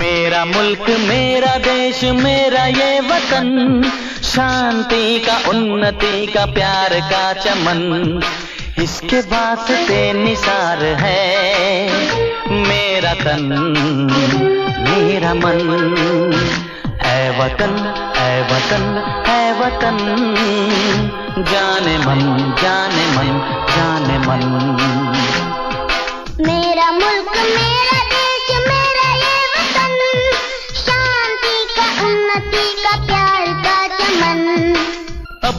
मेरा मुल्क, मेरा देश, मेरा ये वतन। शांति का, उन्नति का, प्यार का चमन। इसके वास्ते निसार है तन मेरा मन। है वतन है वतन है वतन।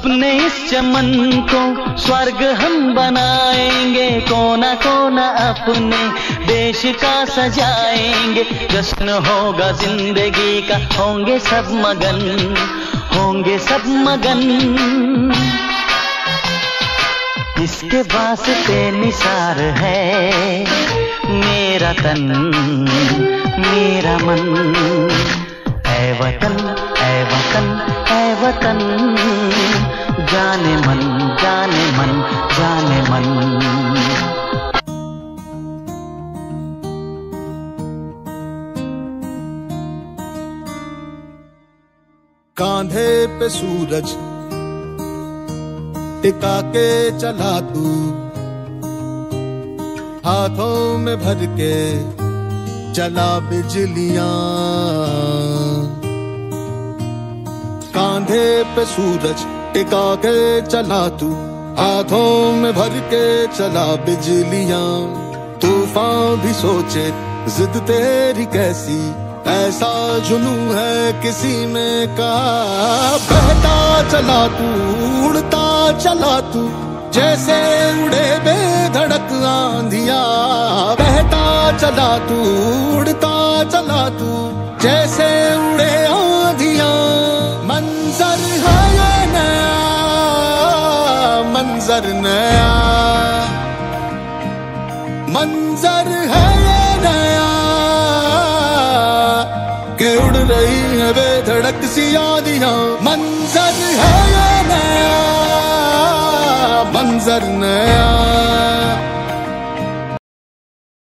अपने इस चमन को स्वर्ग हम बनाएँगे, कोना कोना अपने देश का सजाएँगे। जश्न होगा ज़िंदगी का, होंगे सब मगन, होंगे सब मगन। इसके वास्ते निसार है मेरा तन, मेरा मन। है वतन है वतन है वतन। मन। कांधे पे सूरज, टिका के चला तू। हाथों में भर के चला बिजलियाँ। कांधे पे सूरज, टिका के चला तू। हाथों में भर के चला बिजलियाँ। तूफ़ान भी सोचे, जिद तेरी कैसी? ऐसा जुनू है किसी में कहा। बहता चला तू, उड़ता चला तू, जैसे उड़े बेधड़क आंधिया। बहता चला तू, उड़ता चला तू, जैसे उड़े मंजर नया। मंजर है ये नया। कि उड़ रही है बेधड़क सी यादियाँ। मंजर है ये नया। मंजर नया।